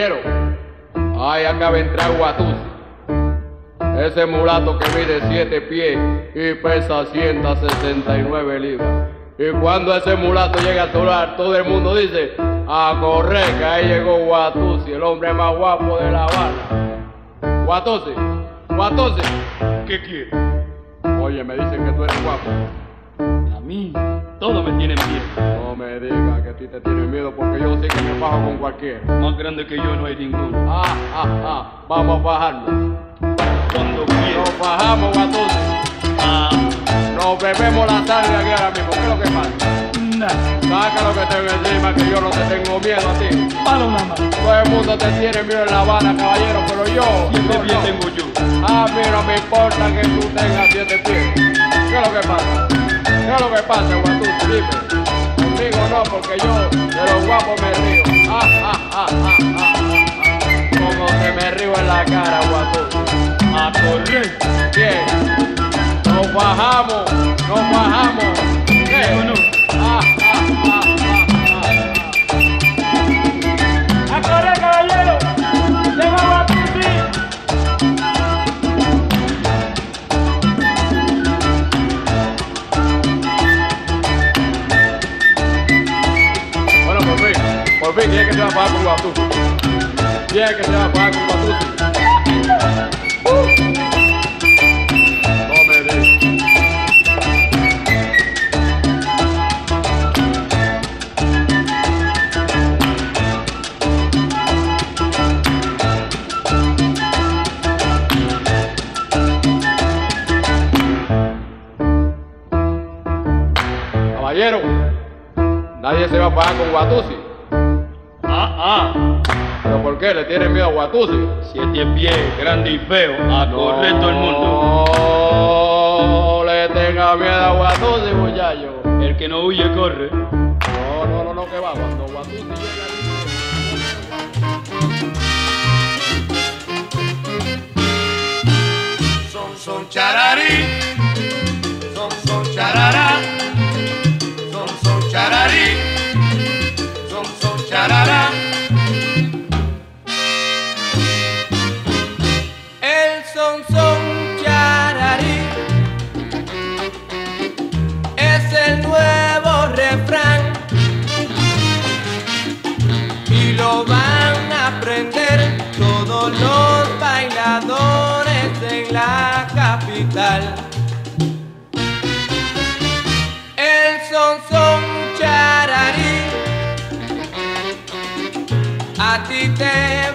Caballero, ay, acaba de entrar Guatusi. Ese mulato que mide 7 pies y pesa 169 libras. Y cuando ese mulato llega a solar, todo el mundo dice, a correr, que ahí llegó Guatusi, el hombre más guapo de La Habana. Guatusi, Guatusi, ¿Qué quiere? oye, me dicen que tú eres guapo. Mí, todo me tiene miedo. No me digas que a ti te tienen miedo porque yo sí que me bajo con cualquiera. Más grande que yo no hay ninguno. Ah, ah, ah, vamos a bajarnos. Cuando quiera. Nos bajamos, Guatusi. Ah, Nos bebemos la sangre aquí ahora mismo. ¿Qué es lo que pasa? nada. Saca lo que tengo encima, que yo no te tengo miedo a ti. Palo nada más. Todo el mundo te tiene miedo en La Habana, caballero, pero yo. Siete pies no. tengo yo. A mí no me importa que tú tengas siete pies. ¿Qué es lo que pasa? ¿Qué es lo que pasa, Guatusi? Dime. Conmigo no, porque yo de los guapos me río. Ah, ah, ah, ah, ah, ah. Como que me río en la cara, Guatusi. A correr. Bien. Nos bajamos, nos bajamos. ¿Qué? Ah, ah, ah, por fin, ¿quién es que se va a pagar con Guatú? ¿Quién es que se va a pagar con Guatú? No me digas. Caballero, nadie se va a pagar con Guatusi. Qué? ¿Le tienen miedo a Guatusi? Siete pies, grande y feo. A correr todo el mundo. No le tenga miedo a Guatusi, muchacho. El que no huye, corre. No, no, no, no, que va. Cuando Guatusi llega Son son chararí, son son charará, son son chararí, son son charará. El son son chararí, a ti te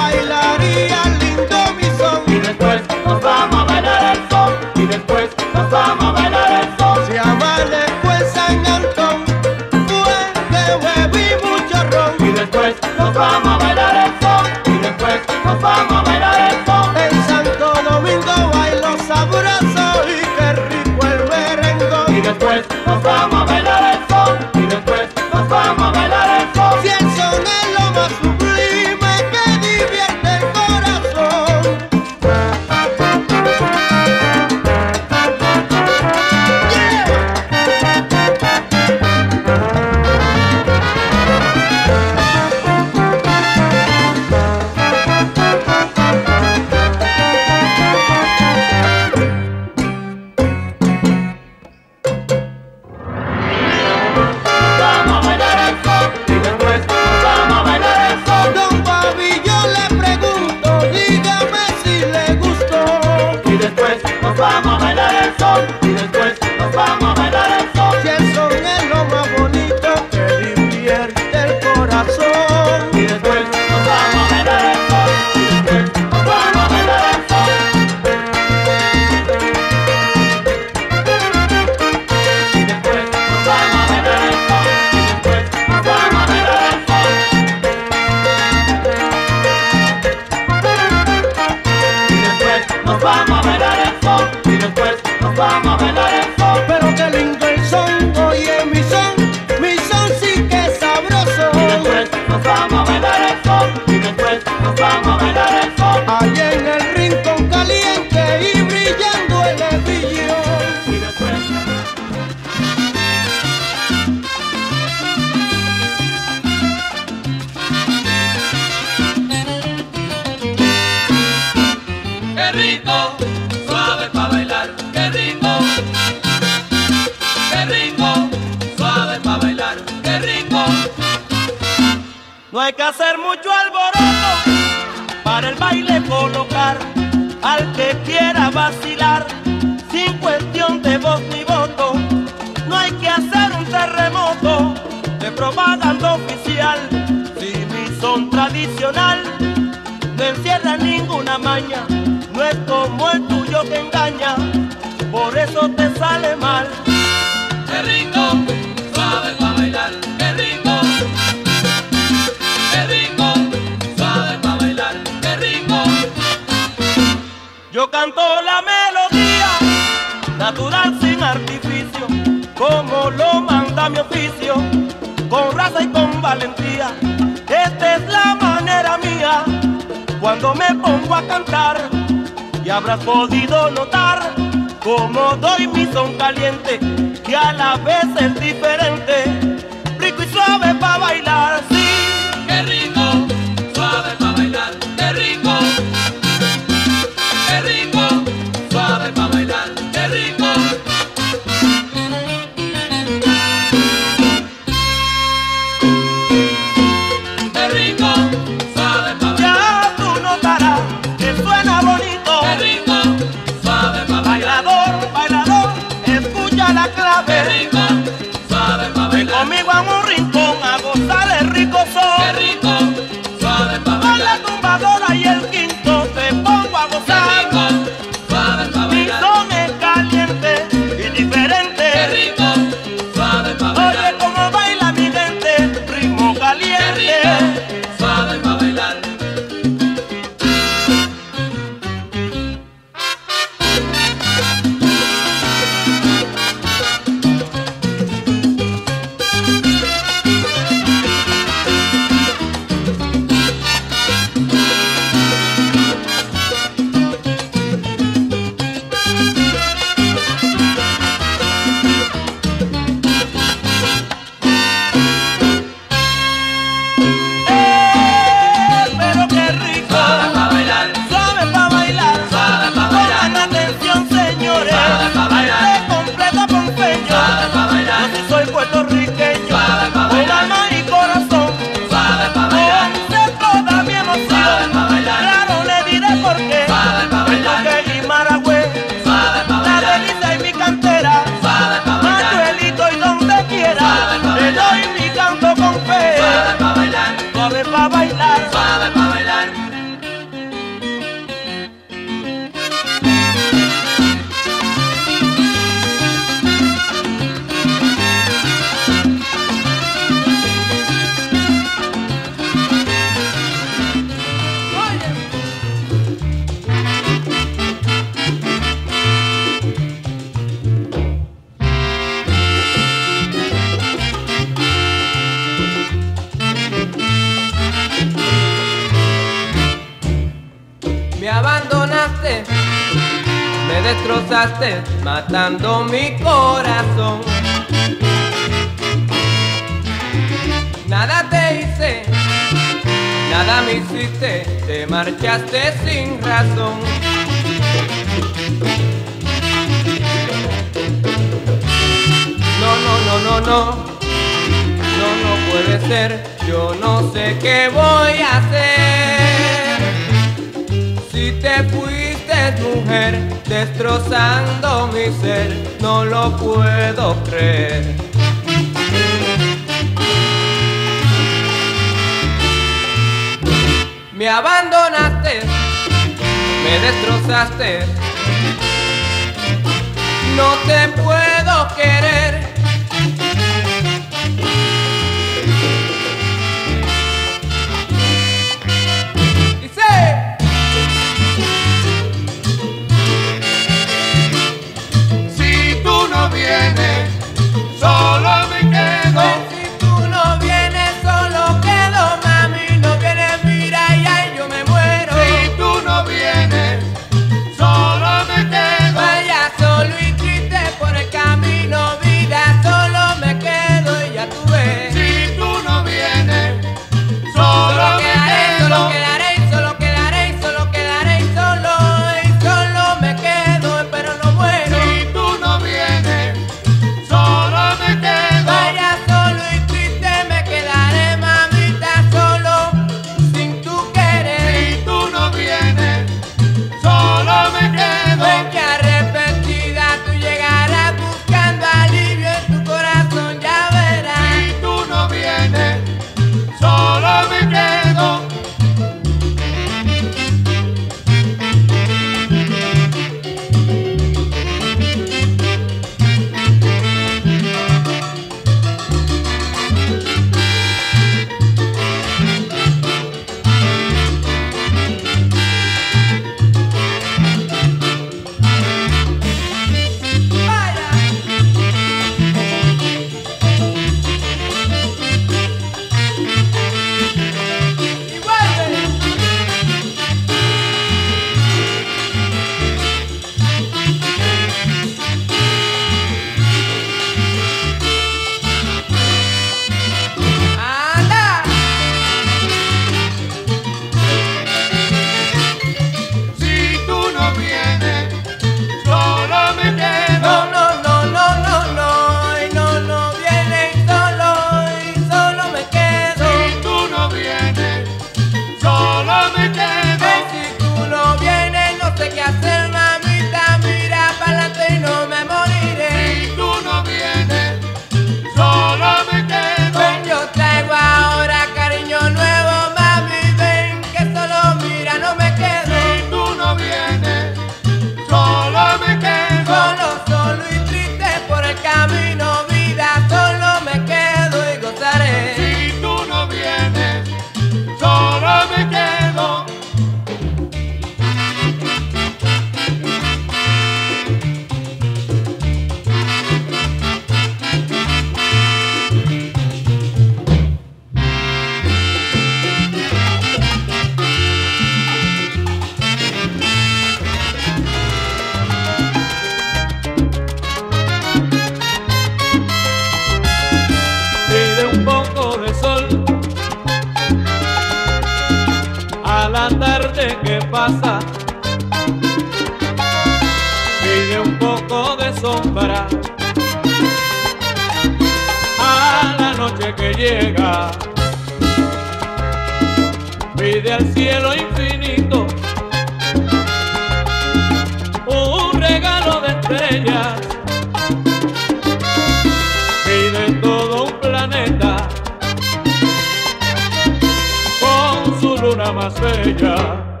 más bella.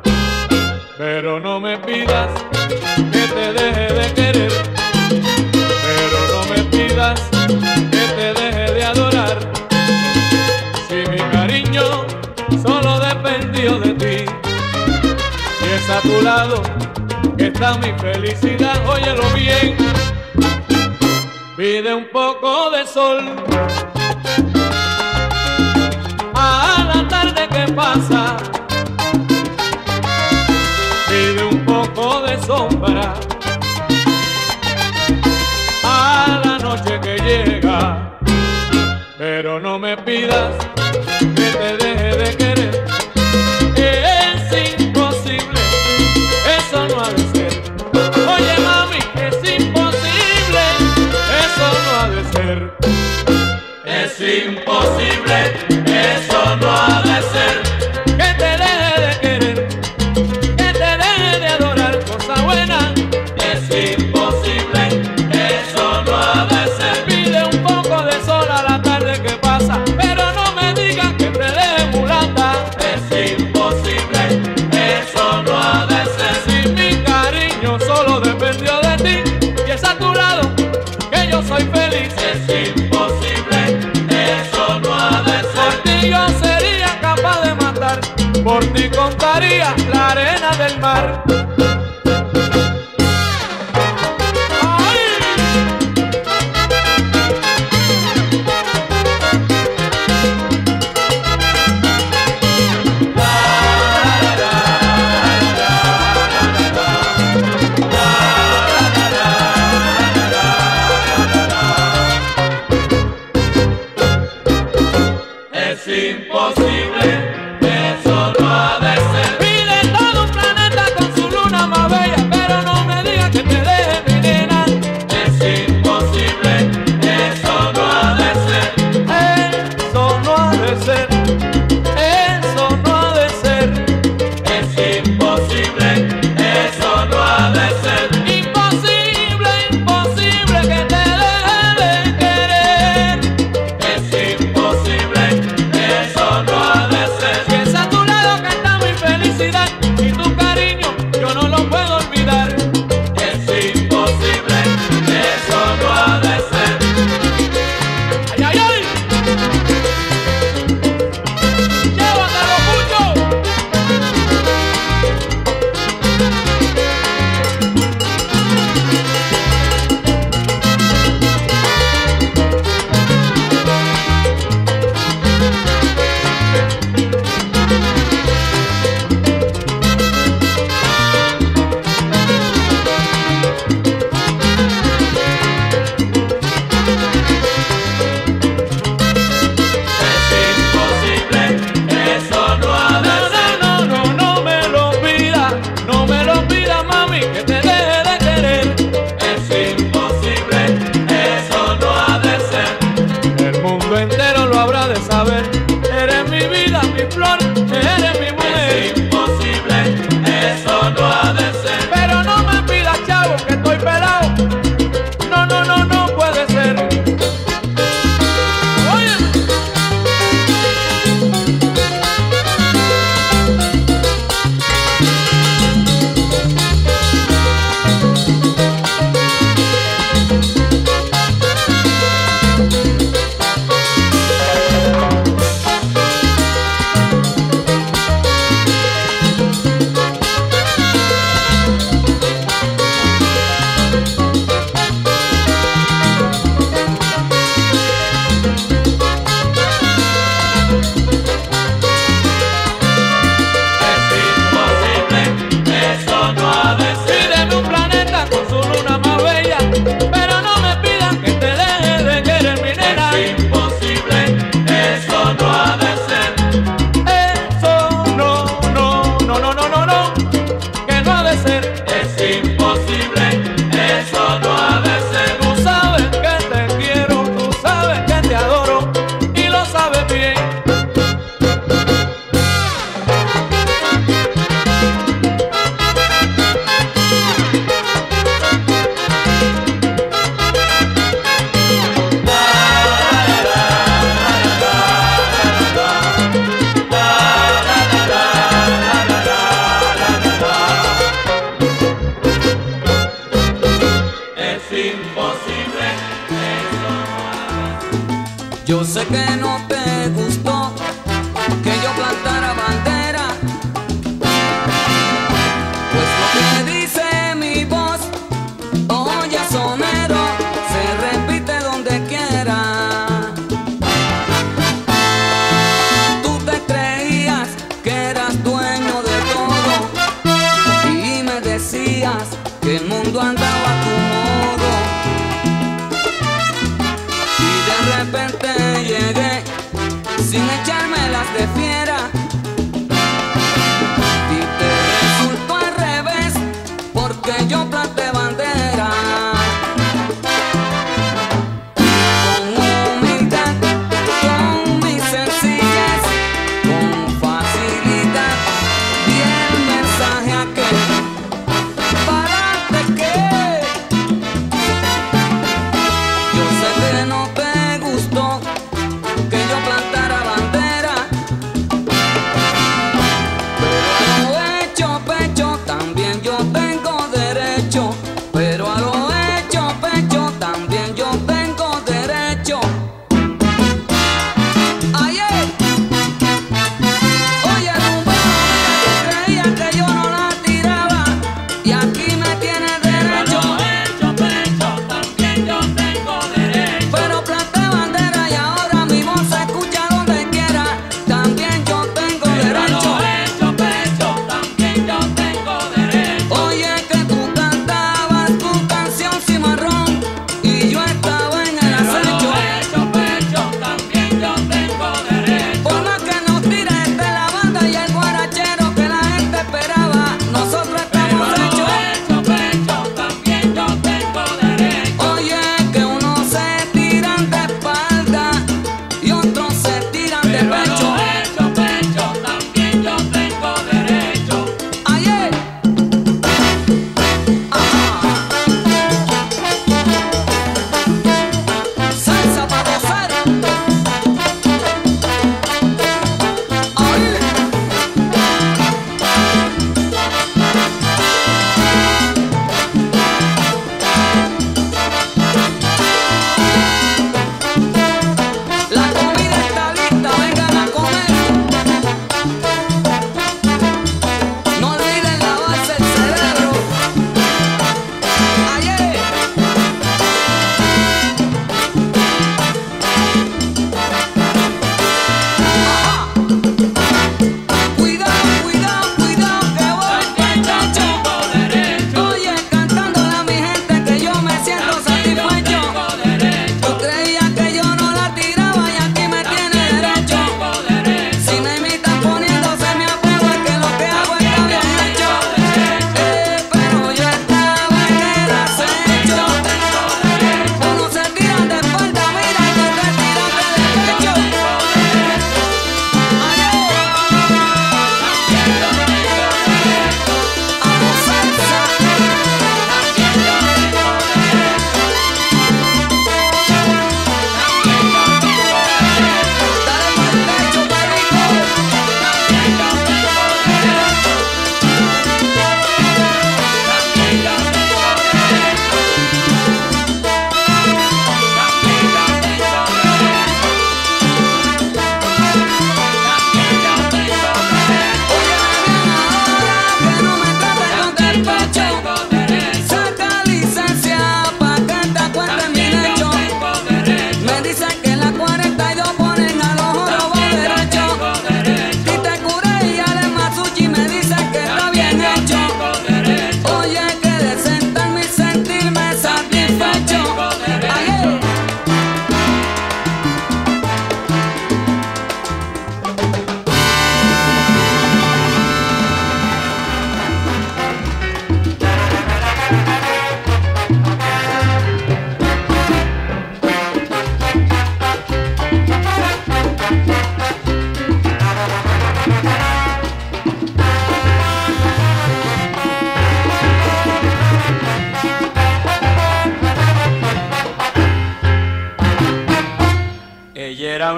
Pero no me pidas que te deje de querer. Pero no me pidas que te deje de adorar. Si mi cariño solo dependió de ti. Y es a tu lado que está mi felicidad. Óyelo bien. Pide un poco de sol a la tarde que pasa. a la noche que llega, pero no me pidas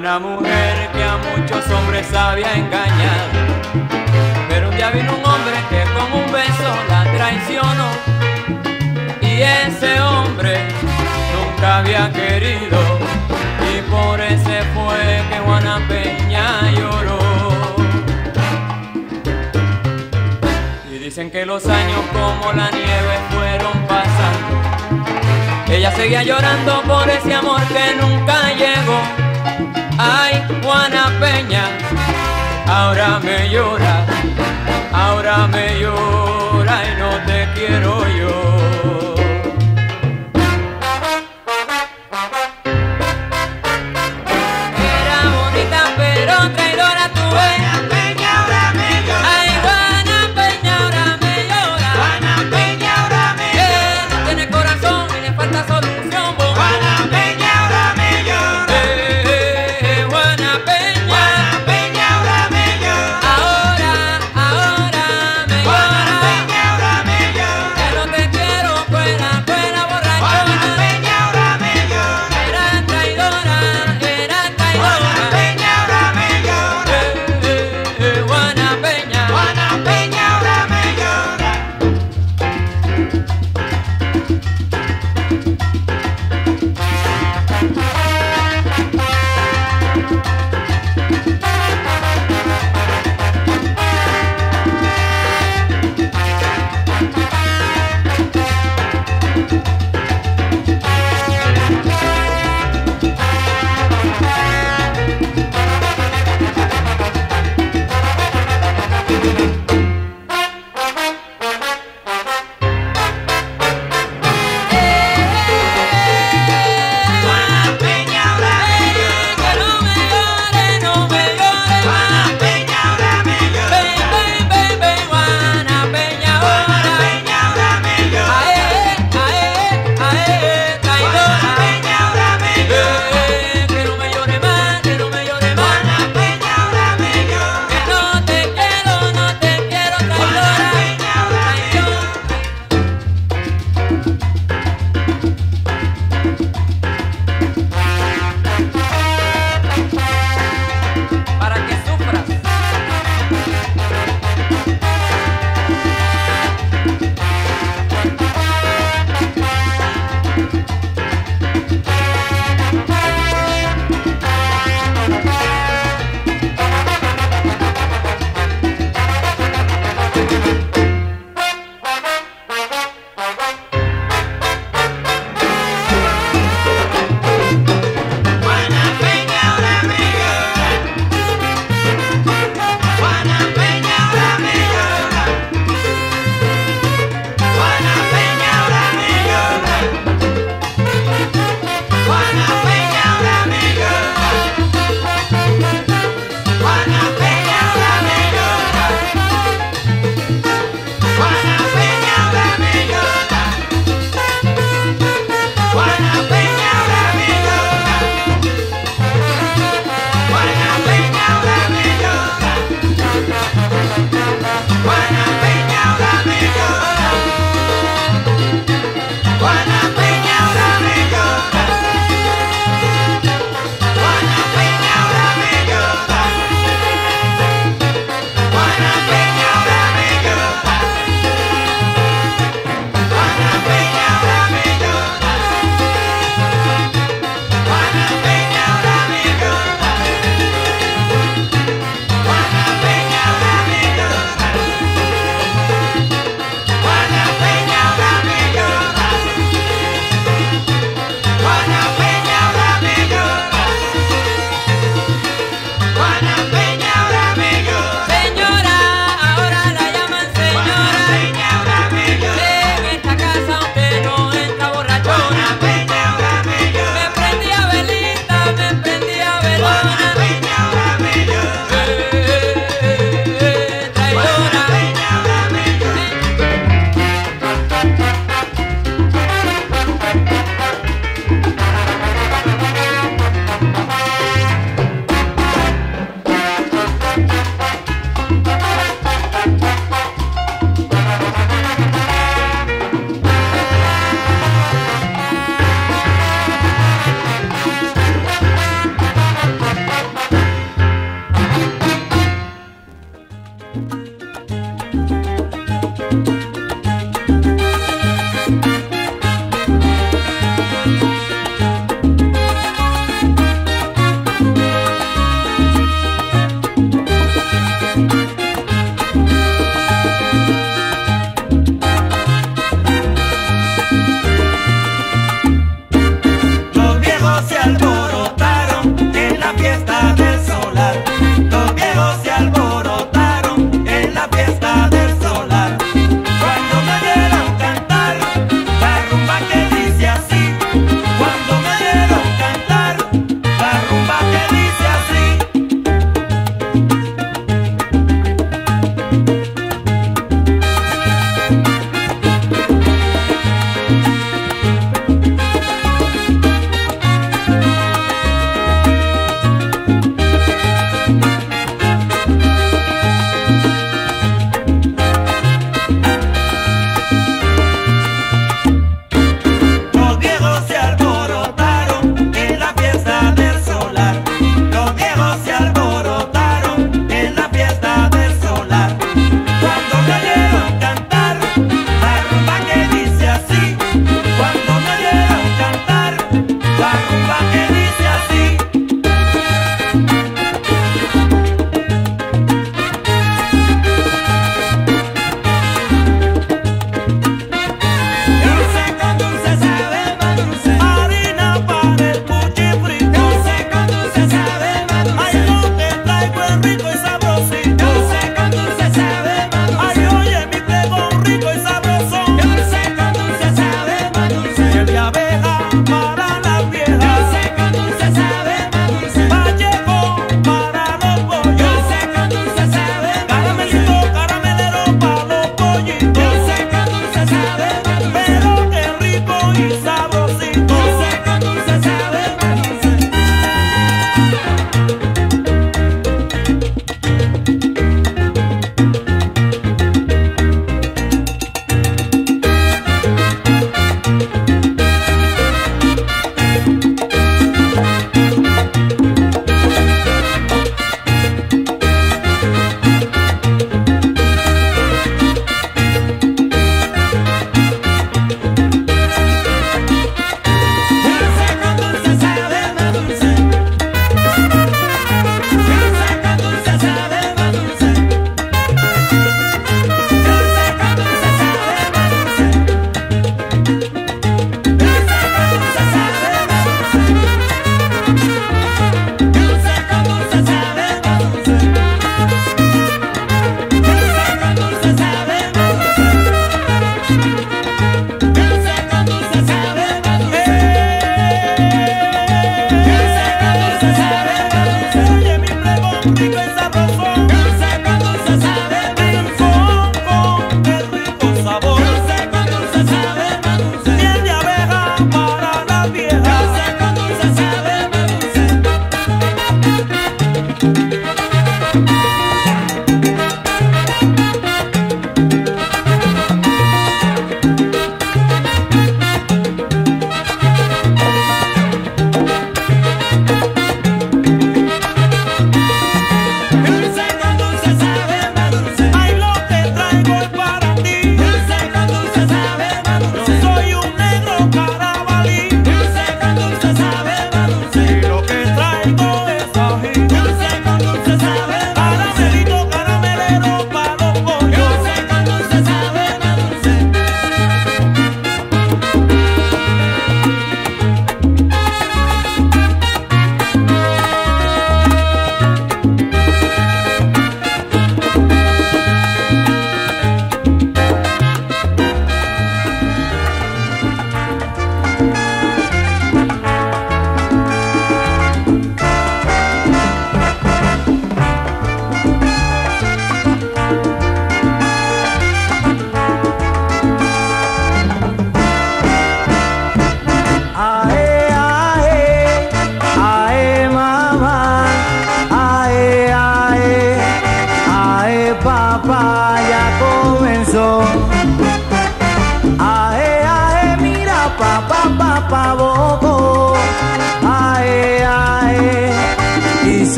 una mujer que a muchos hombres había engañado. Pero un día vino un hombre que con un beso la traicionó. Y ese hombre nunca había querido. Y por ese fue que Juana Peña lloró. Y dicen que los años como la nieve fueron pasando. Ella seguía llorando por ese amor que nunca llegó. Ay, Juana Peña, ahora me llora, ahora me llora y no te quiero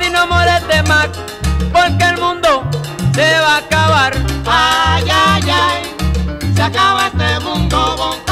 ti no molestes más, porque el mundo se va a acabar. Ay, ay, ay, se acaba este mundo.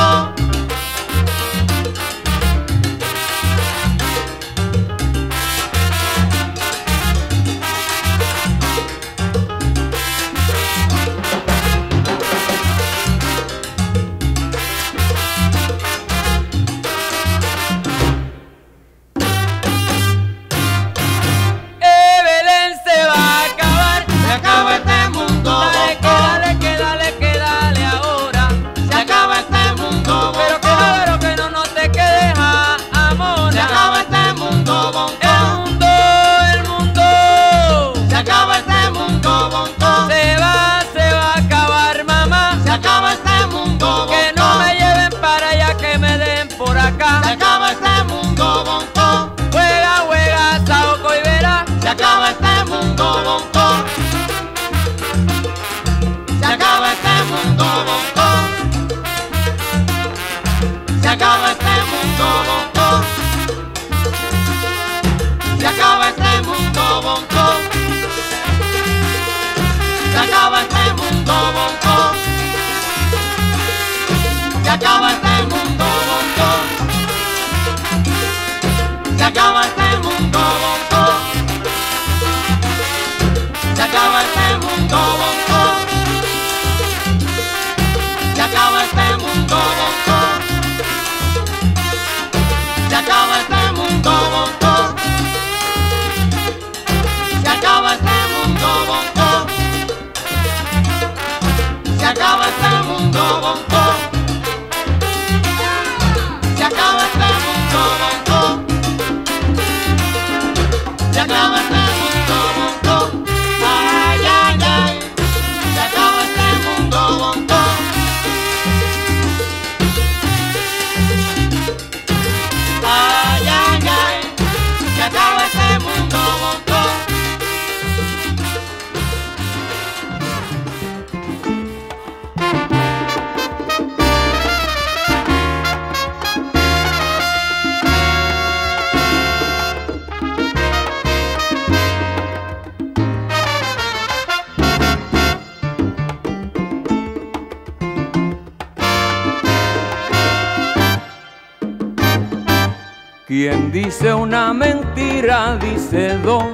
dice dos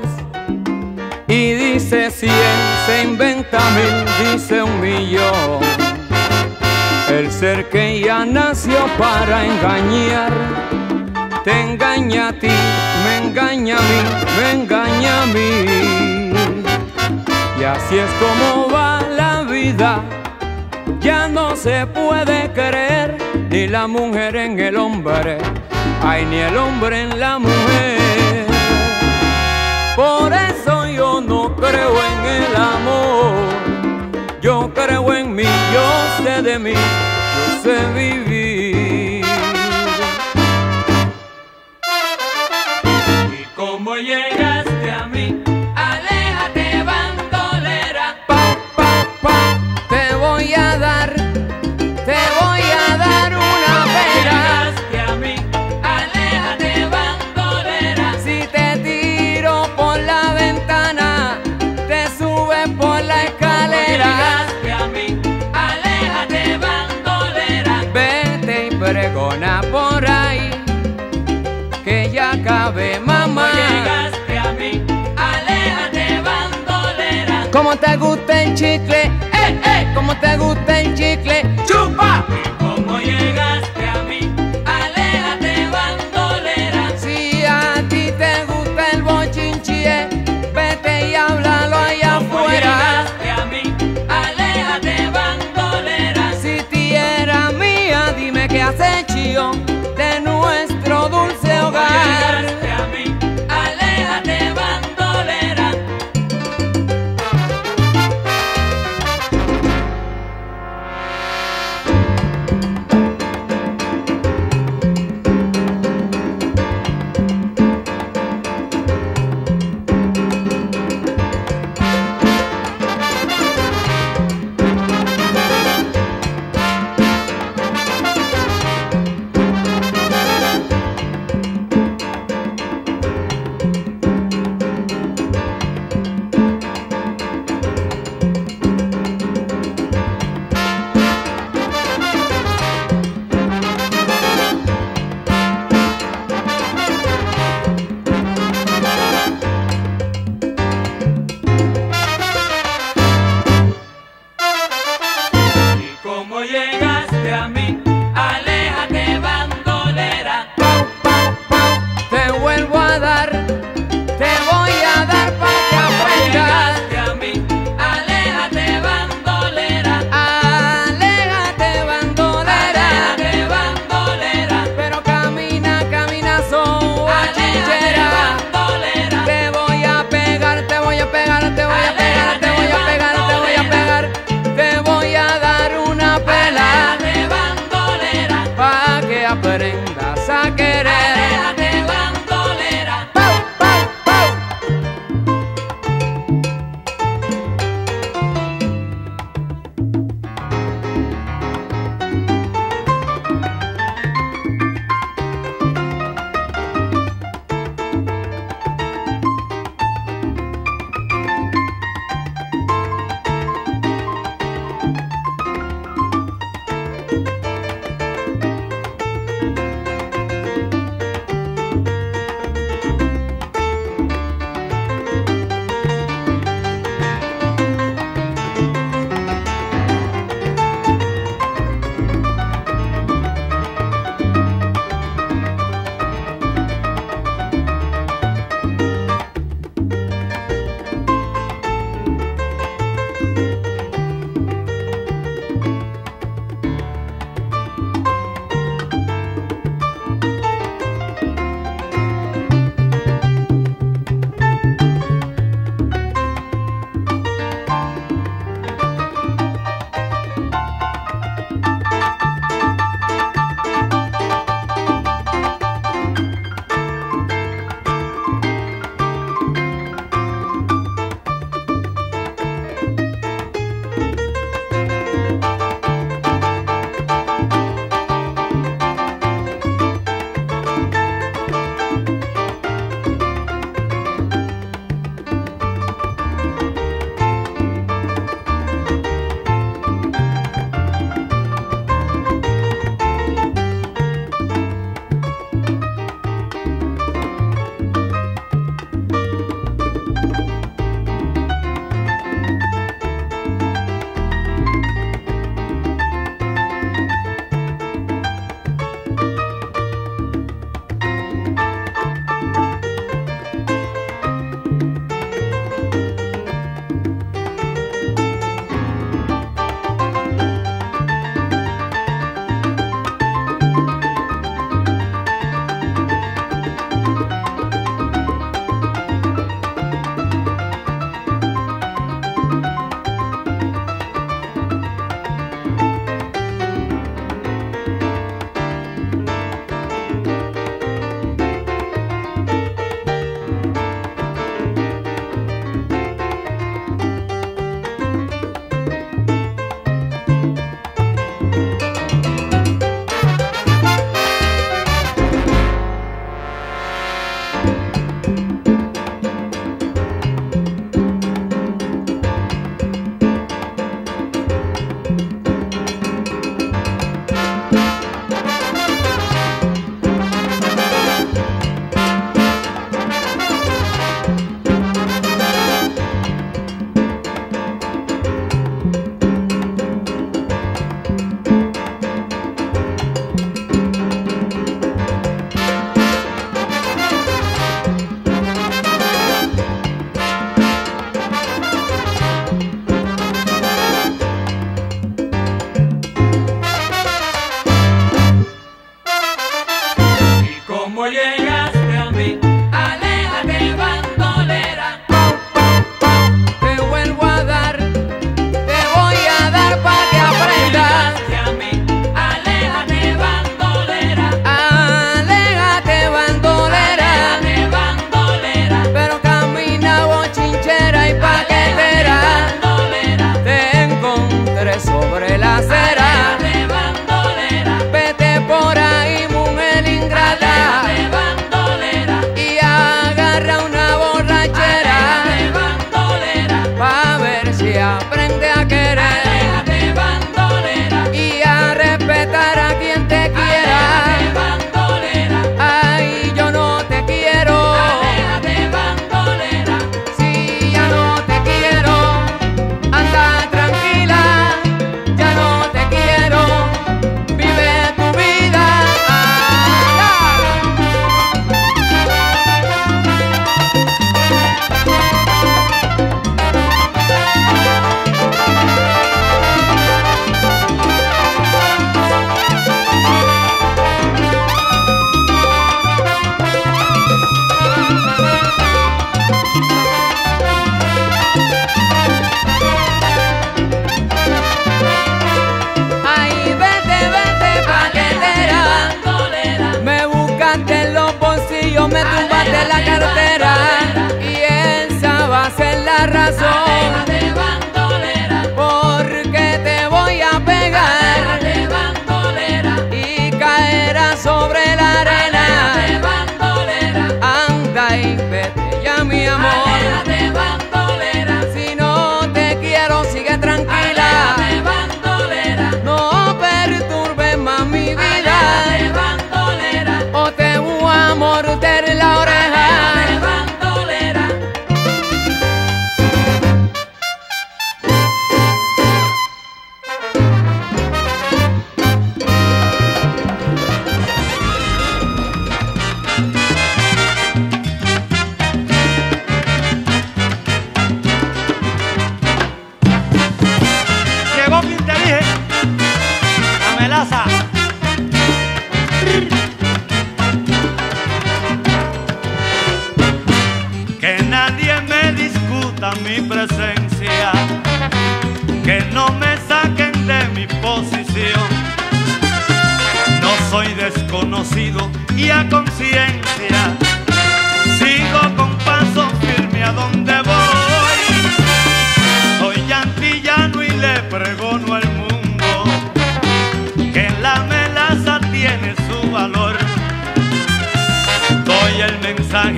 y dice cien, se inventa mil, dice un millón. El ser que ya nació para engañar, te engaña a ti, me engaña a mí, me engaña a mí. Y así es como va la vida, ya no se puede creer ni la mujer en el hombre, ay ni el hombre en la mujer. Por eso yo no creo en el amor. Yo creo en mí, yo sé de mí, yo sé vivir. Y como ella como te gusta el chicle, eh, eh, como te gusta el chicle.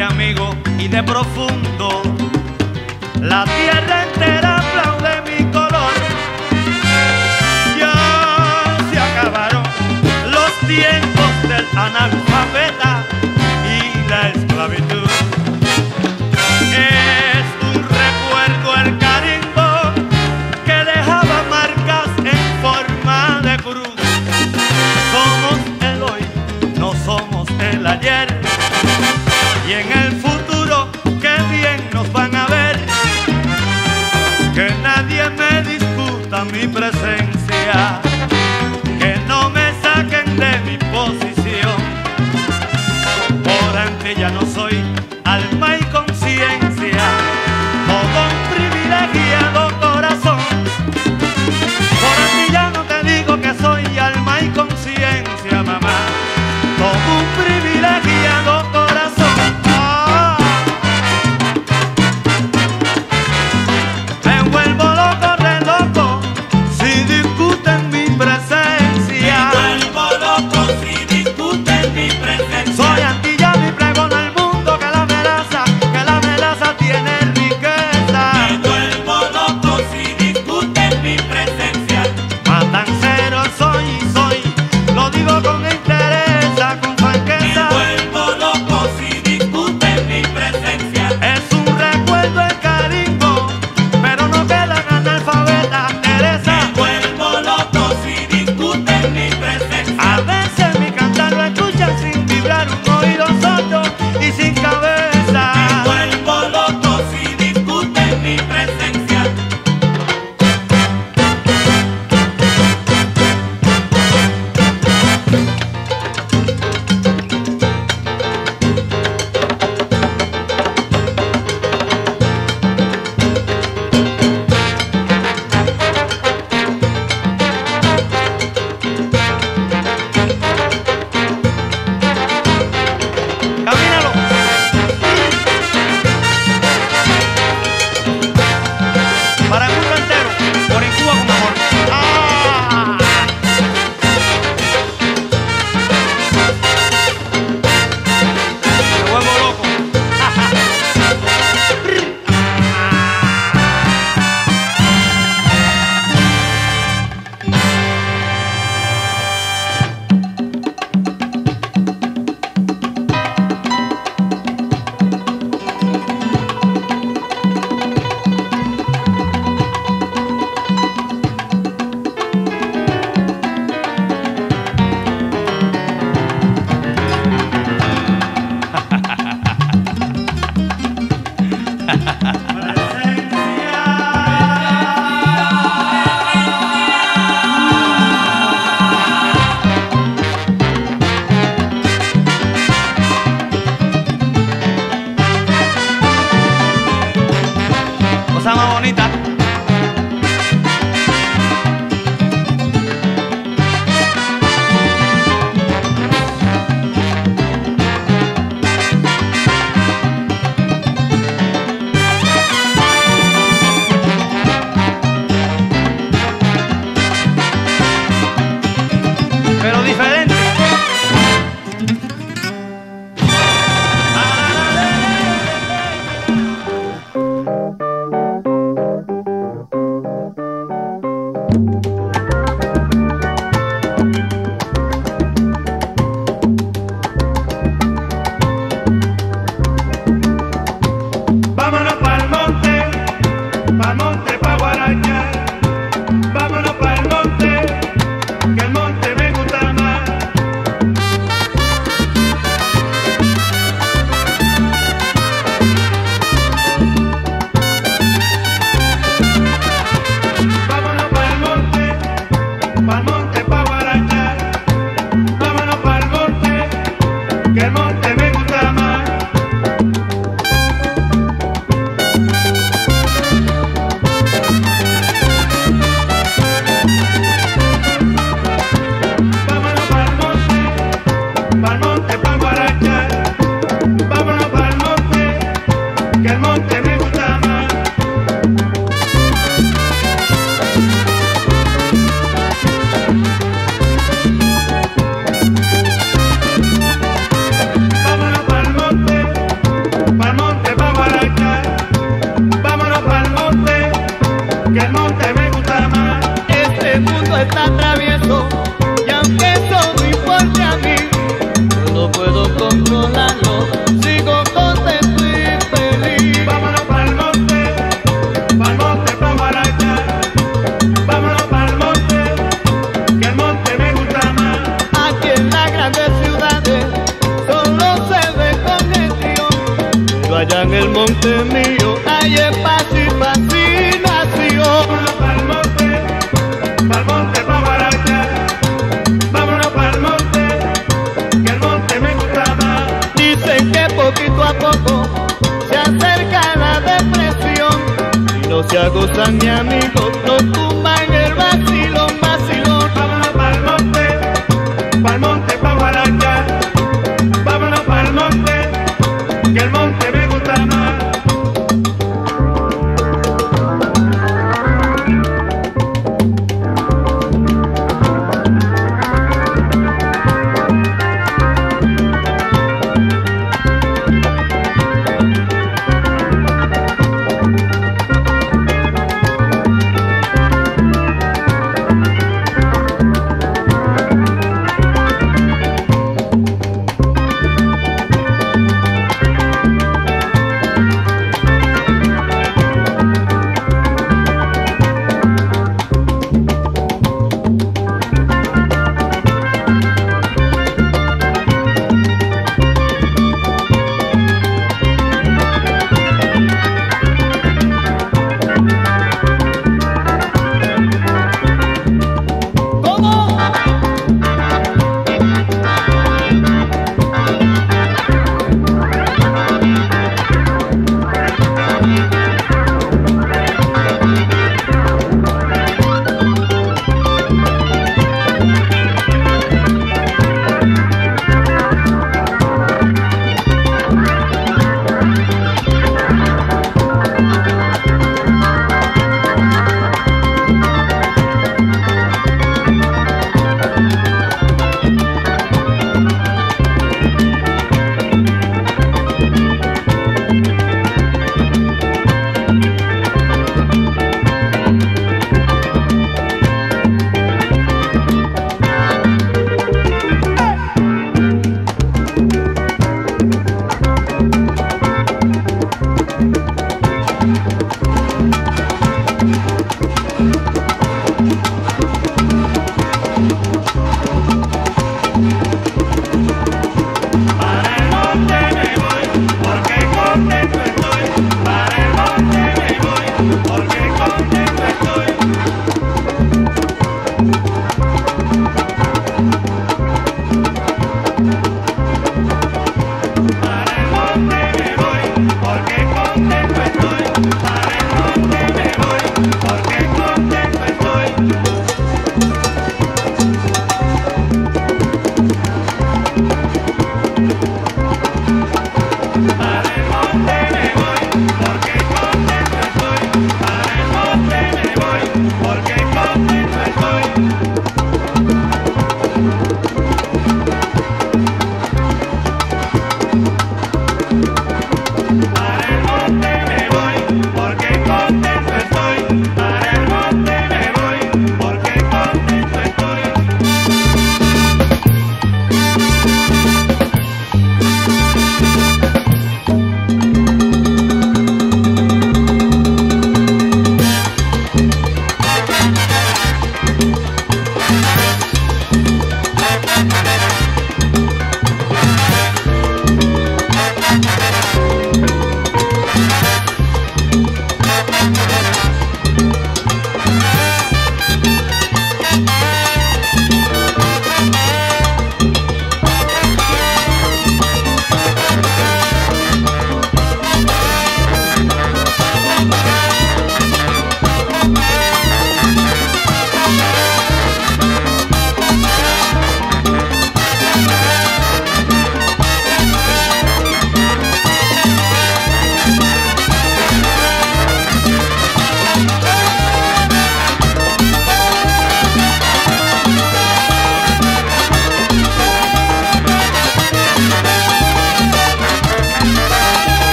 de amigo y de profundo. La tierra entera aplaude mi color. Ya se acabaron los tiempos del analfabeta y la esclavitud. no soy.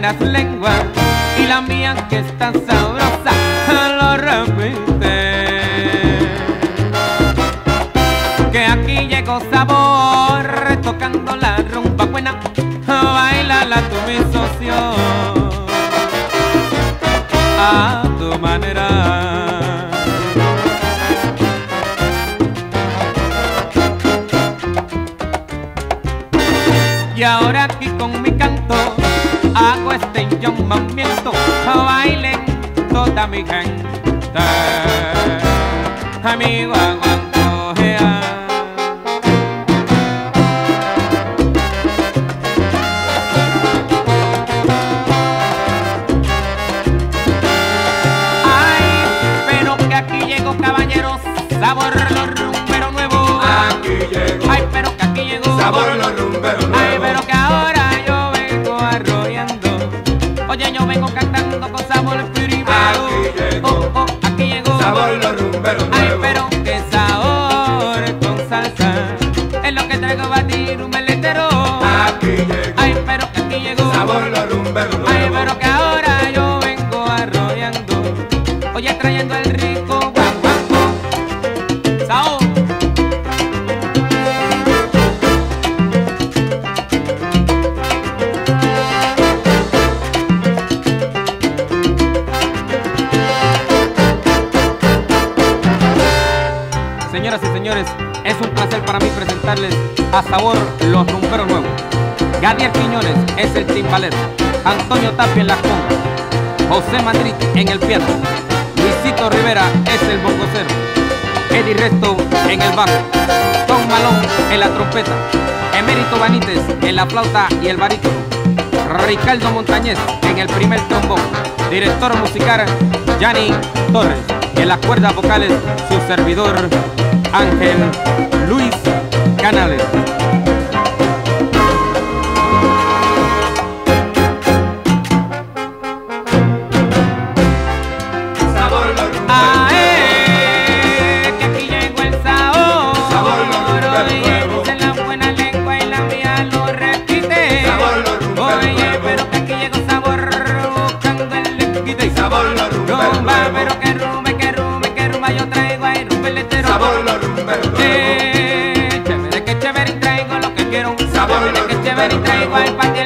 when I feel trayendo el rico guaguaco. Sao. Señoras y señores, es un placer para mí presentarles a Sabor los Rumperos Nuevos. Gabriel Quiñones es el timbalero, Antonio Tapia en la conga, José Madrid en el piano, Luisito Rivera es el bongocero, Eddie Resto en el bajo, Tom Malón en la trompeta, Emérito Benítez en la flauta y el barítono, Ricardo Montañez en el primer trombón, director musical Yanni Torres, en las cuerdas vocales su servidor Ángel Luis Canales. América igual para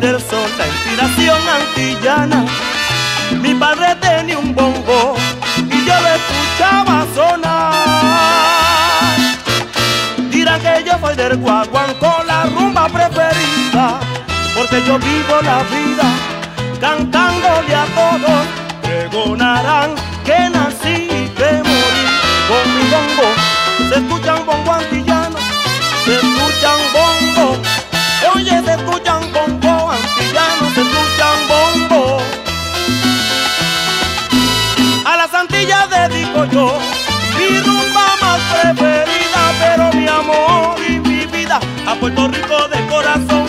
del la inspiración antillana. Mi padre tenía un bombo y yo lo escuchaba sonar. Dirán que yo soy del guaguán con la rumba preferida, porque yo vivo la vida cantándole a todos. Pregonarán que nací y que morí con mi bombo. Se escuchan bombos Puerto Rico de corazón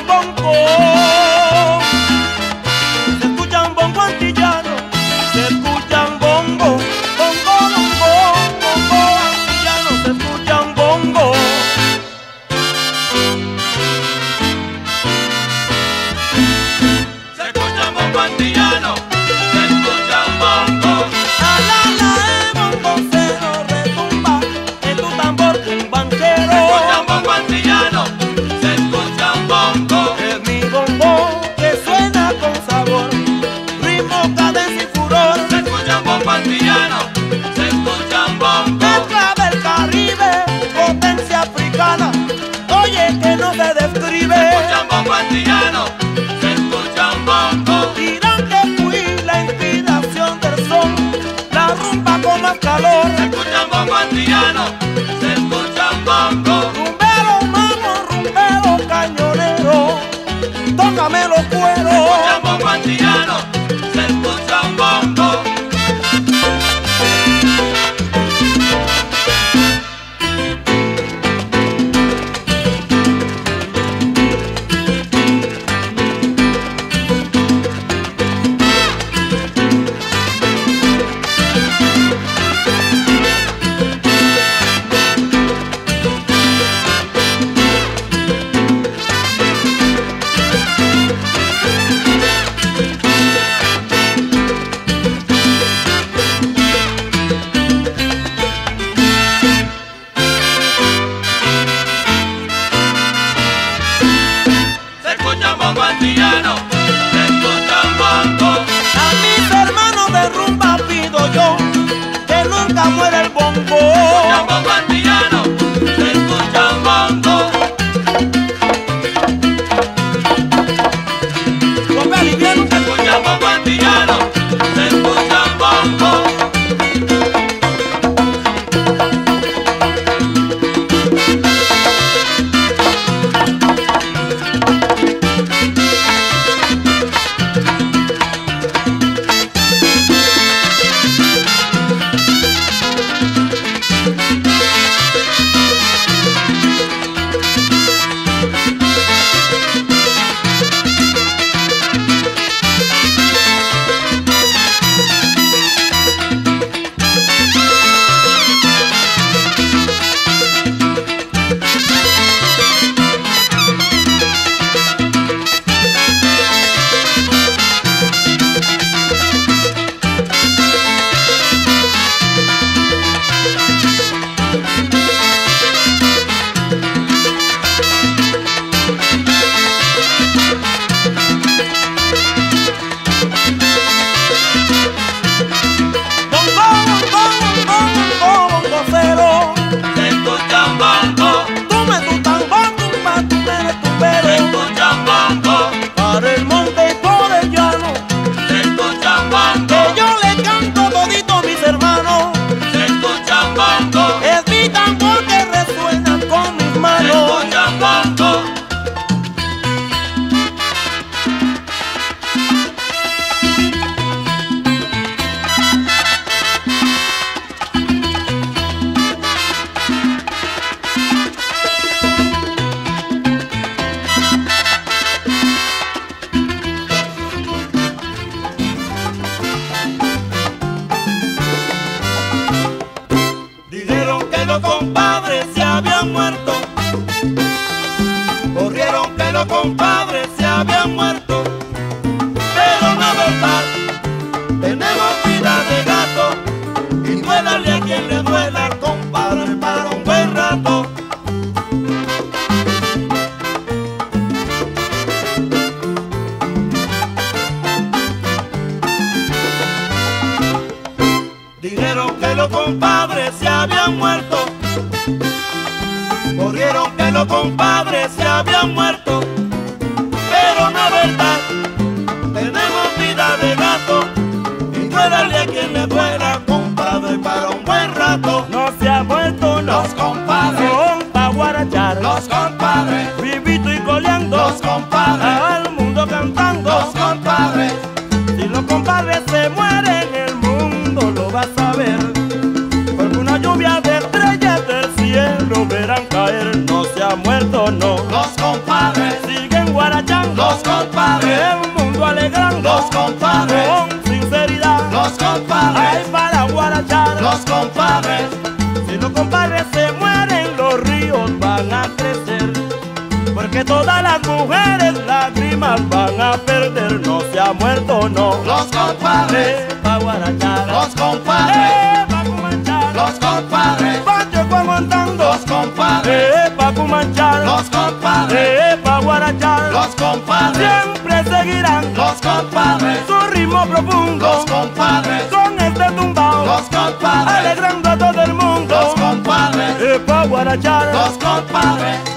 eh, pa' Cumanchar, los compadres, eh, pa' Guarachar, los compadres, siempre seguirán, los compadres, su ritmo profundo, los compadres, con este tumbao, los compadres, alegrando a todo el mundo, los compadres, eh, pa' Guarachar, los compadres.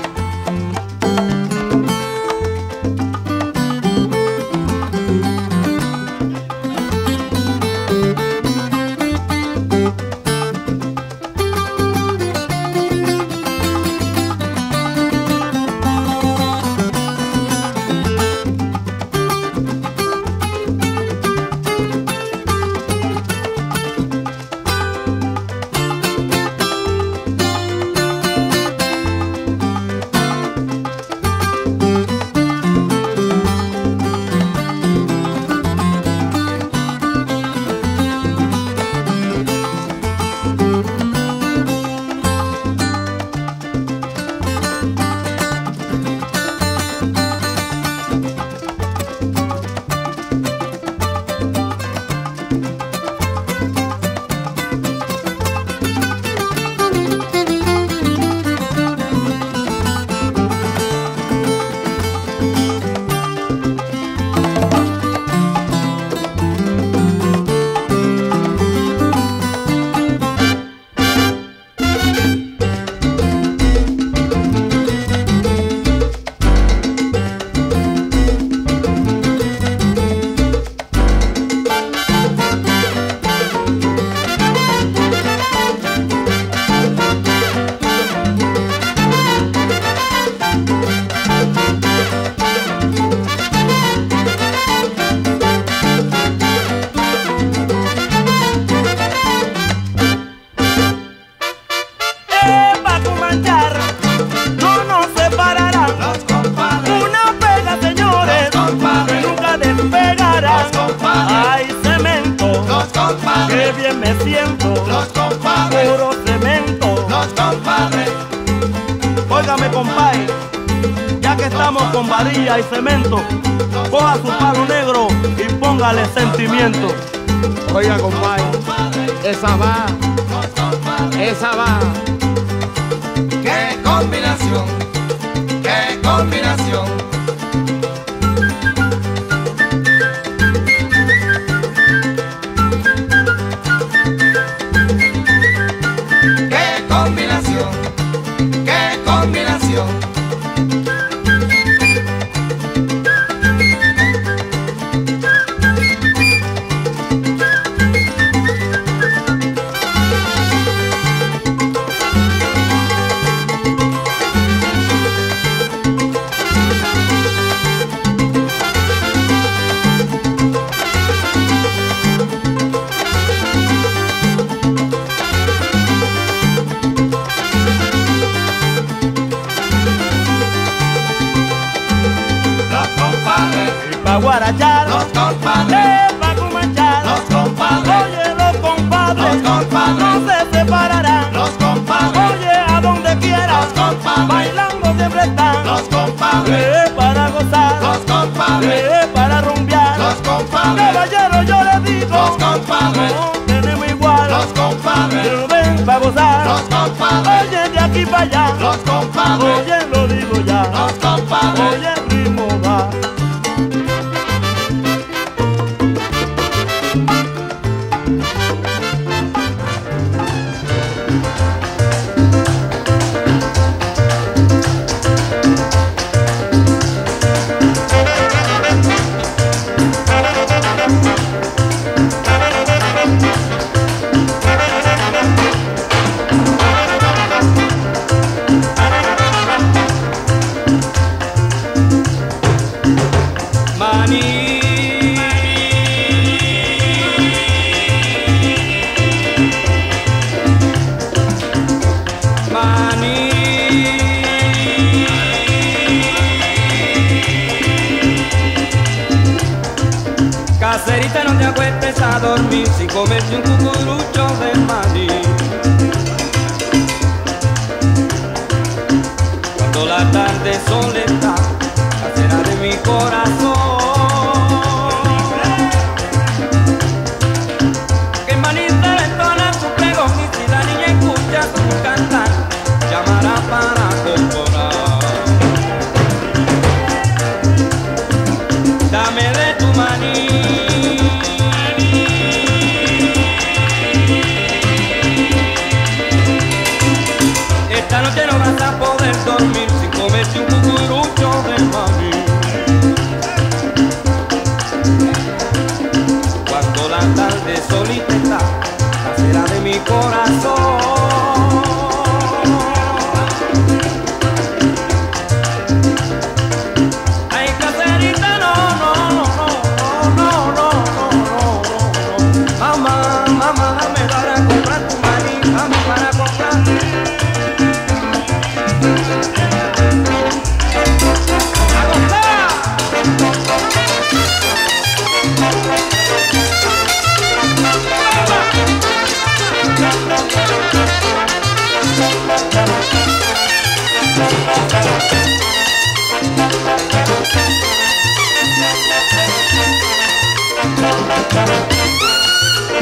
Los compadres, tenemos igual. Los compadres, pero ven pa' gozar. Los compadres, oye de aquí para allá. Los compadres, oye lo digo ya. Los compadres, oye el ritmo.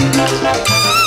i'm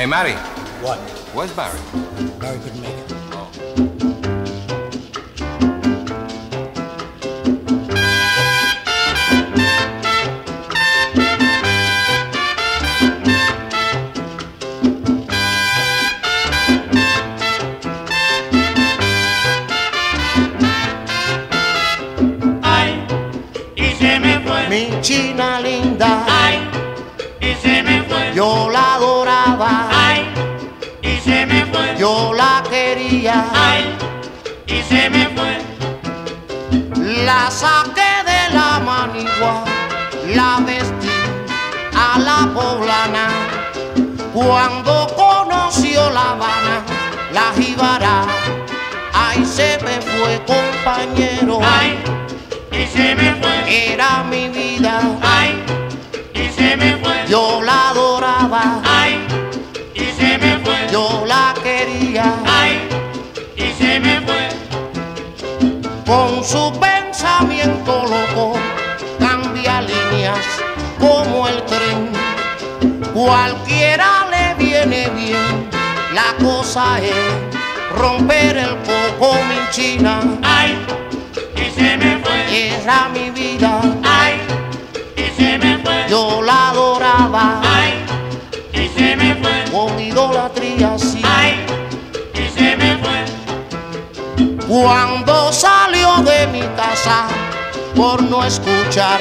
Hey, Matty. What? Where's Barry? Barry couldn't make it. Mi China linda, se me fue. Yo la. Ay, y se me fue. yo la quería. Ay, y se me fue. La saqué de la manigua, la vestí a la poblana. Cuando conoció La Habana, la jíbara, ahí se me fue compañero. Ay, y se me fue. Era mi vida, Ay, y se me fue. yo la adoraba, Ay. Yo la quería. Ay, y se me fue. Con su pensamiento loco, cambia líneas como el tren. Cualquiera le viene bien, la cosa es romper el coco, mi china. Ay, y se me fue. Era mi vida, Ay, y se me fue. yo la adoraba, idolatría sí. Ay, y se me fue. Cuando salió de mi casa por no escuchar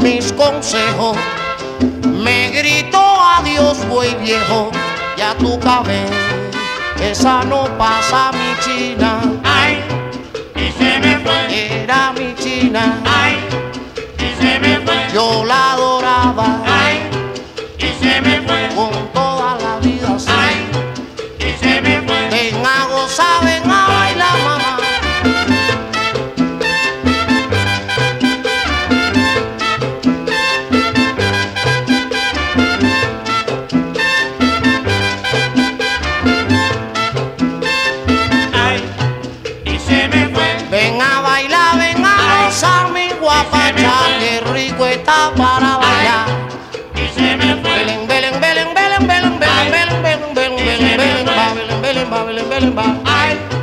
mis consejos, me gritó adiós, buey viejo, ya tu cabeza no pasa mi china, Ay, y se me fue. era mi china, Ay, y se me fue. yo la adoraba Ay, I.